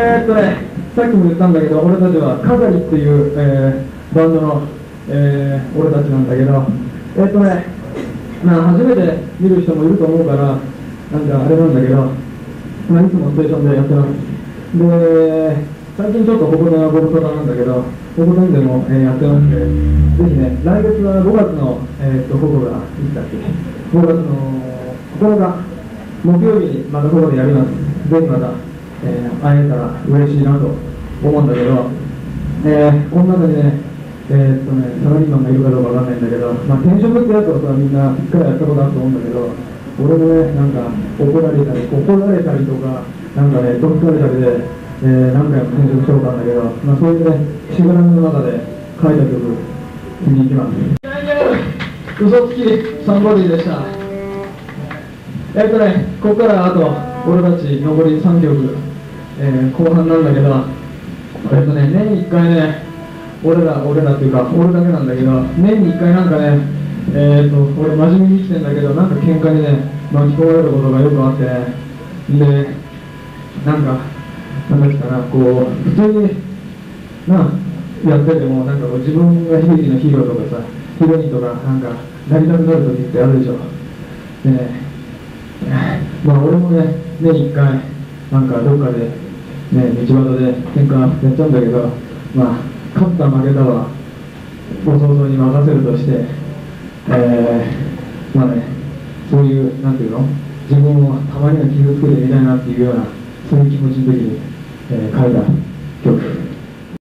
えっとね、さっきも言ったんだけど、俺たちはカザリっていう、えーバンドの、えー俺たちなんだけど、えっとね、まあ、初めて見る人もいると思うから、なんかあれなんだけど、まあ、いつもステーションでやってます。で、最近ちょっとここでボルトダなんだけど、ここでも、えーやってまして、ぜひね、来月は5月の、えーっと、ここが、いつだっけ、5月の9日、木曜日にまたここでやります。ぜひまた、えー会えたら嬉しいなと思うんだけど、えーこの中にね、えーっとね、サラリーマンがいるかどうかわかんないんだけど、まあ、転職ってやつをさ、みんな一回やったことあると思うんだけど、俺もね、なんか怒られたり、怒られたりとか、なんかね、どつかれたりで、えー何回も転職したことあるんだけど、まあ、そういうね、しがらみの中で書いた曲、次に行きます。嘘つきサンボディでした。えっとね、ここからあと、俺たち残り3曲、えー後半なんだけど、えっとね、年に1回ね、俺ら、俺らっていうか、俺だけなんだけど、年に1回なんかね、えっと、俺真面目に生きてんだけど、なんか喧嘩にね、巻き込まれることがよくあって、で、なんか、なんだっけかな、こう、普通に、な、やってても、なんかこう自分が悲劇のヒーローとかさ、ヒロインとか、なんか、なりたくなる時ってあるでしょ。でね、まあ俺もね、年1回、なんかどっかで、ね、道端で喧嘩やっちゃうんだけど、まあ、勝った負けたは、ご想像に任せるとして、えー、まあね、そういう、なんていうの、自分をたまには傷つけてみたいなっていうような、そういう気持ちの時に、えー書いた曲。